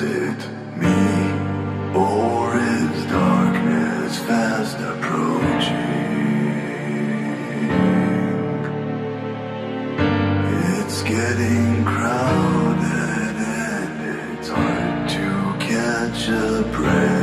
Is it me or is darkness fast approaching? It's getting crowded and it's hard to catch a breath.